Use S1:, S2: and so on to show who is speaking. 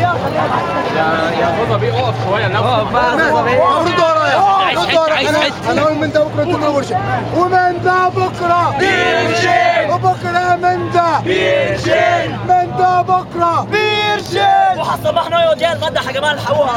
S1: يا فضل اقف شوية اقف
S2: رد ورايا رد ورايا أنا
S1: حتة.
S2: أنا أقول من ده بكره تبقى ورشه ومن ده بكره بيرشين وبكره من ده بيرشين من ده بكره بيرشين
S3: وحصل يا وديان مدح يا جماعة الحقوها